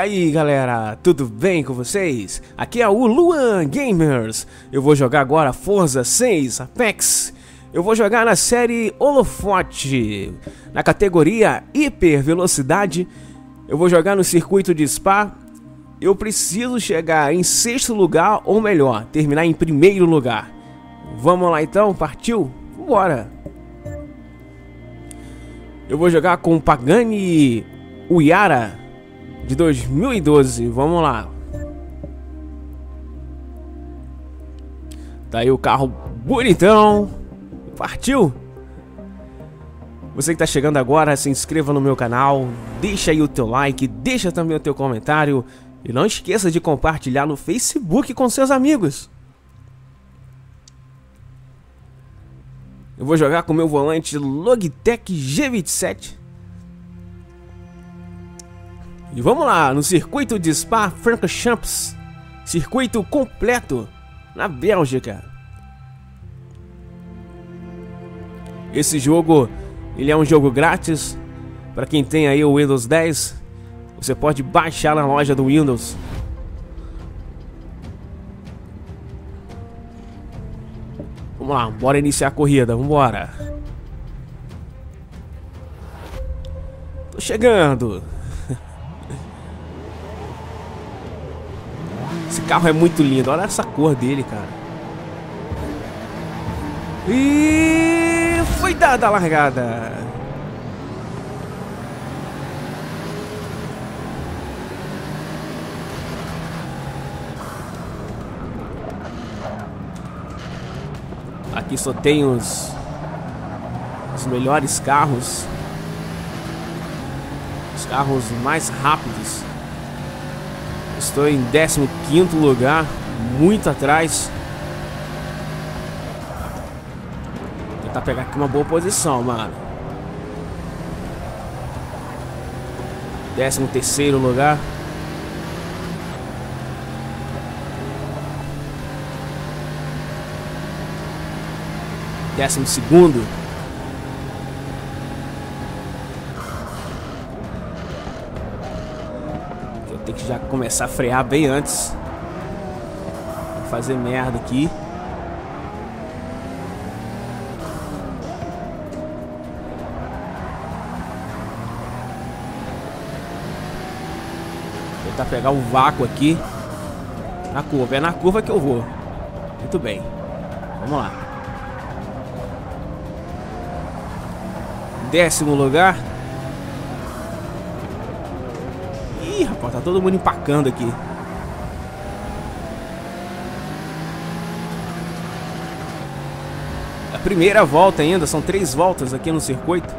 aí galera, tudo bem com vocês? Aqui é o Luan Gamers. Eu vou jogar agora Forza 6 Apex. Eu vou jogar na série Holofote, na categoria Hiper Velocidade. Eu vou jogar no circuito de Spa. Eu preciso chegar em sexto lugar ou melhor, terminar em primeiro lugar. Vamos lá então, partiu? Bora! Eu vou jogar com Pagani Uyara de 2012. Vamos lá. Tá aí o carro bonitão. Partiu! Você que está chegando agora, se inscreva no meu canal, deixa aí o teu like, deixa também o teu comentário e não esqueça de compartilhar no Facebook com seus amigos. Eu vou jogar com meu volante Logitech G27. E vamos lá, no circuito de Spa-Francorchamps. Circuito completo na Bélgica. Esse jogo, ele é um jogo grátis para quem tem aí o Windows 10. Você pode baixar na loja do Windows. Vamos lá, bora iniciar a corrida, vambora. Tô chegando. Carro é muito lindo, olha essa cor dele, cara. E foi dada a largada. Aqui só tem os, os melhores carros. Os carros mais rápidos. Estou em 15 lugar, muito atrás. Vou tentar pegar aqui uma boa posição, mano. 13 terceiro lugar. Décimo segundo. Tenho que já começar a frear bem antes. Vou fazer merda aqui. Vou tentar pegar o vácuo aqui. Na curva. É na curva que eu vou. Muito bem. Vamos lá. Décimo lugar. Ih, rapaz, tá todo mundo empacando aqui. A primeira volta ainda, são três voltas aqui no circuito.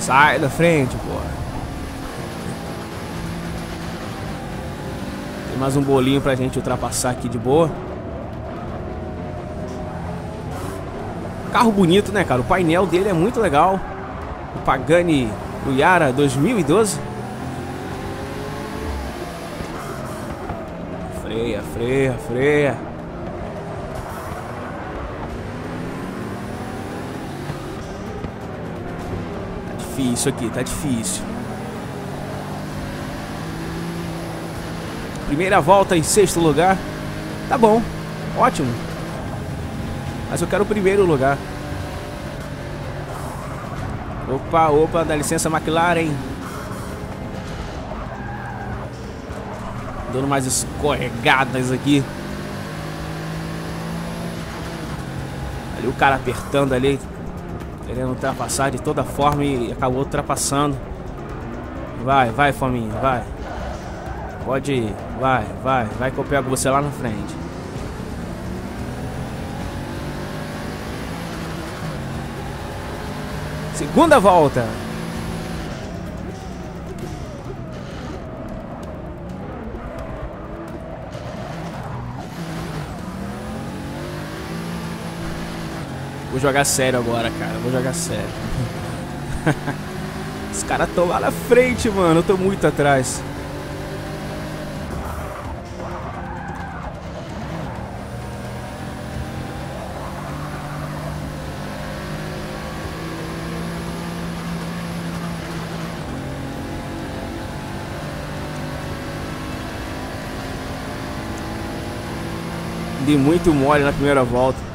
Sai da frente, pô. Tem mais um bolinho pra gente ultrapassar aqui de boa. Carro bonito, né, cara? O painel dele é muito legal. O Pagani Uyara 2012. Freia, freia, freia. Tá difícil aqui, tá difícil. Primeira volta em sexto lugar. Tá bom, ótimo. Mas eu quero o primeiro lugar. Opa, opa, dá licença McLaren. Dando mais escorregadas aqui. Ali o cara apertando ali. Querendo ultrapassar de toda forma e acabou ultrapassando. Vai, vai, Fominha, vai. Pode ir, vai, vai, vai que eu pego você lá na frente. Segunda volta. Vou jogar sério agora, cara. Vou jogar sério. Os caras estão lá na frente, mano. Eu tô muito atrás. Dei muito mole na primeira volta.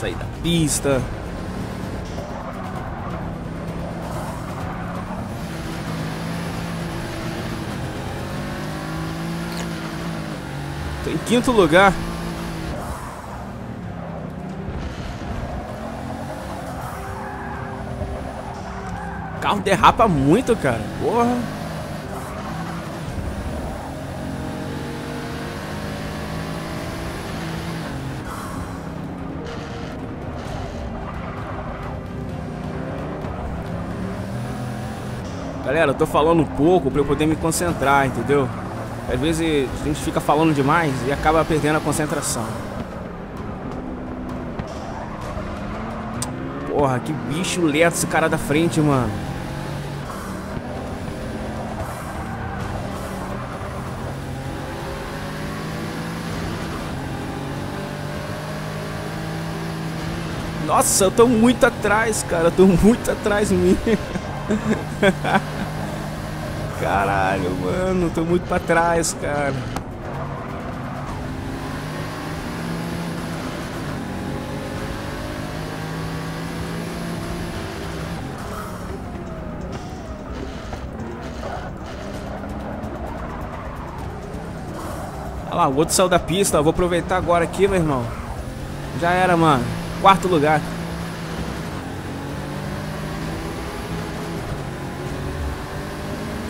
Sair da pista. Tô em quinto lugar. O carro derrapa muito, cara. Porra. Galera, eu tô falando pouco pra eu poder me concentrar, entendeu? Às vezes a gente fica falando demais e acaba perdendo a concentração. Porra, que bicho leto esse cara da frente, mano. Nossa, eu tô muito atrás, cara. Eu tô muito atrás mim. Caralho, mano, tô muito pra trás, cara. Olha lá, o outro saiu da pista. Vou aproveitar agora aqui, meu irmão. Já era, mano. Quarto lugar.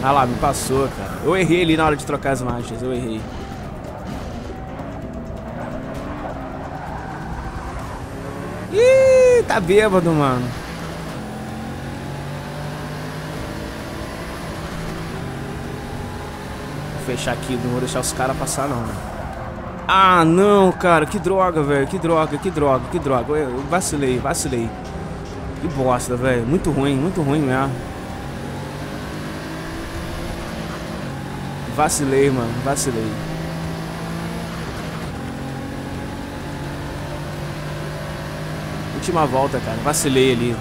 Ah lá, me passou, cara. Eu errei ali na hora de trocar as marchas, eu errei. Ih, tá bêbado, mano. Vou fechar aqui, não vou deixar os caras passar não. Ah, não, cara, que droga, velho. Que droga, que droga, que droga. Eu vacilei, vacilei. Que bosta, velho. Muito ruim, muito ruim mesmo. Vacilei, mano. Vacilei. Última volta, cara. Vacilei ali.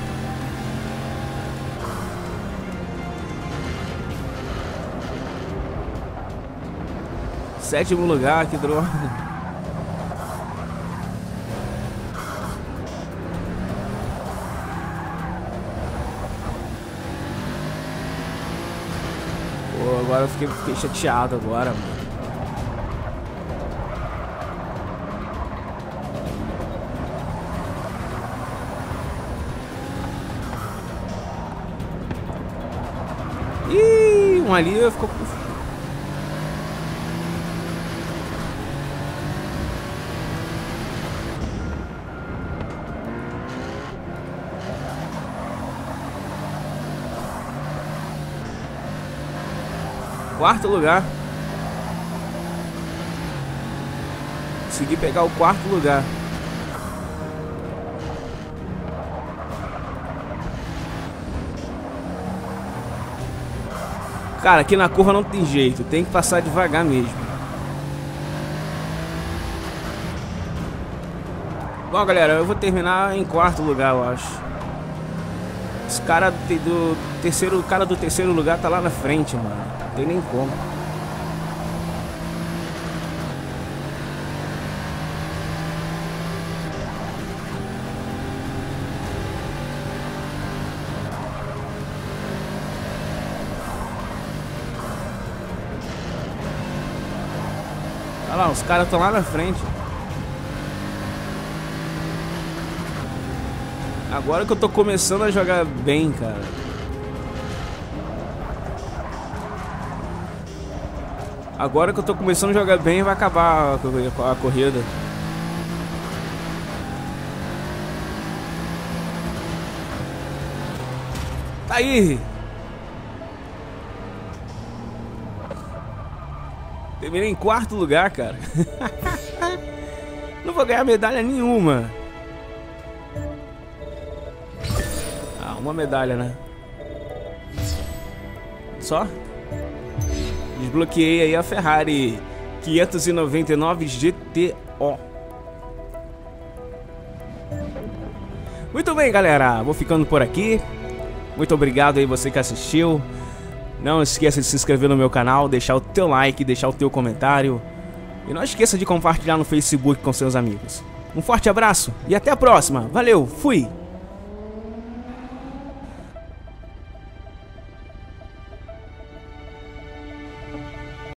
Sétimo lugar, que droga. Pô, agora eu fiquei, fiquei chateado agora, mano. Ih, um ali ficou Quarto lugar. Consegui pegar o quarto lugar. Cara, aqui na curva não tem jeito. Tem que passar devagar mesmo. Bom, galera, eu vou terminar em quarto lugar, eu acho. Esse cara do terceiro, o cara do terceiro lugar tá lá na frente, mano tem nem como. Olha lá, os caras estão lá na frente. Agora que eu tô começando a jogar bem, cara. Agora que eu tô começando a jogar bem, vai acabar a corrida. Tá aí! Terminei em quarto lugar, cara. Não vou ganhar medalha nenhuma. uma medalha, né? Só? Desbloqueei aí a Ferrari 599 GTO. Muito bem, galera. Vou ficando por aqui. Muito obrigado aí você que assistiu. Não esqueça de se inscrever no meu canal, deixar o teu like, deixar o teu comentário. E não esqueça de compartilhar no Facebook com seus amigos. Um forte abraço e até a próxima. Valeu, fui!